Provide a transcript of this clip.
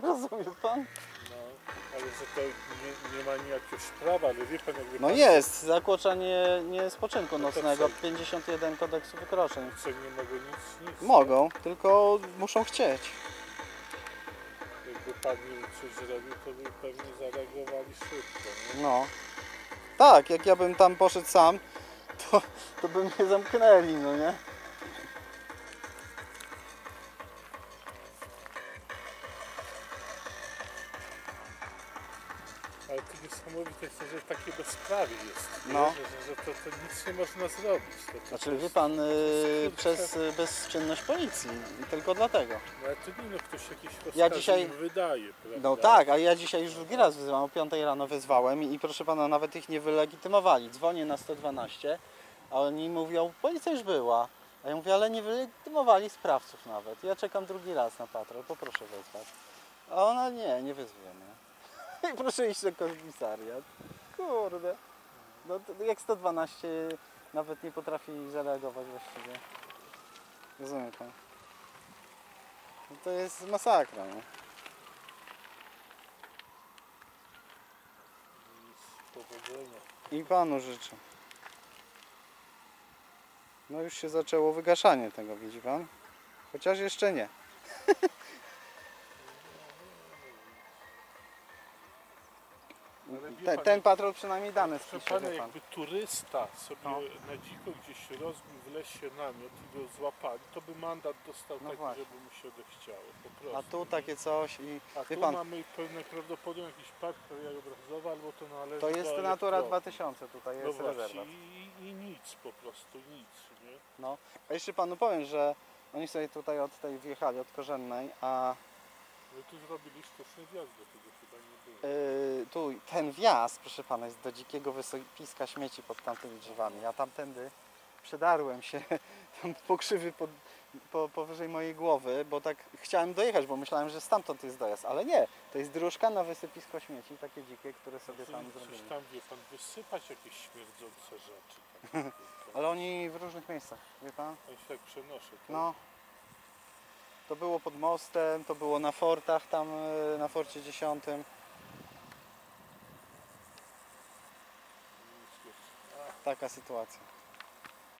Rozumie pan? No, ale że to nie, nie ma jakiegoś prawa, ale wie pan jakby No pan jest, zakłoczenie nie spoczynku No to nocnego, co? 51 kodeksu wykroczeń. co nie mogą nic, nic. Mogą, tylko muszą chcieć. Jakby pan im coś zrobił, to by pewnie zareagowali szybko. Nie? No. Tak, jak ja bym tam poszedł sam, to, to by mnie zamknęli, no nie? Ale to niesamowite jest to, że takie bezprawie jest. No. Że, że, że to, to nic nie można zrobić. To, to, Znaczy, wie pan, y, kurczę. przez y, bezczynność policji. I tylko dlatego. No ale to nie no, ktoś rozkazy Ja dzisiaj- wydaje, prawda? No tak, a ja dzisiaj już drugi raz wyzywam, o 5 rano wyzwałem i, i proszę pana, nawet ich nie wylegitymowali. Dzwonię na 112, a oni mówią, policja już była. A ja mówię, ale nie wylegitymowali sprawców nawet. Ja czekam drugi raz na patrol, poproszę wezwać. A ona nie, nie wyzwiemy. I proszę iść do komisariat. Kurde. No to jak 112 nawet nie potrafi zareagować właściwie. Rozumie pan? No to jest masakra, no. I panu życzę. No już się zaczęło wygaszanie tego, widzi pan? Chociaż jeszcze nie. Ten, ten patrol przynajmniej dane spisze, pan. jakby turysta sobie No. na dziko gdzieś rozbił w lesie namiot i go złapali, to by mandat dostał No taki, właśnie. żeby mu się odechciało, po prostu. A tu takie coś i A tu pan, mamy pełne prawdopodobnie jakiś park krajobrazowy, albo to należy to jest Natura elektrowni. 2000, tutaj No jest właśnie, rezerwat. i, i nic po prostu, nic, nie? No. A jeszcze panu powiem, że oni sobie tutaj od tej wjechali, od korzennej, a My tu zrobili sztuczny wjazd do tego chyba nie było. Yy, tu ten wjazd, proszę pana, jest do dzikiego wysypiska śmieci pod tamtymi drzewami. Ja tamtędy przedarłem się tam po krzywy pod, po, powyżej mojej głowy, bo tak chciałem dojechać, bo myślałem, że stamtąd jest dojazd, ale nie. To jest dróżka na wysypisko śmieci, takie dzikie, które sobie tam Coś zrobili. tam, wie pan, wysypać jakieś śmierdzące rzeczy. Tak. Ale oni w różnych miejscach, wie pan? Ja się tak przenoszę. To No. To było pod mostem, to było na fortach tam, yy, na forcie 10. nic jest. Taka sytuacja.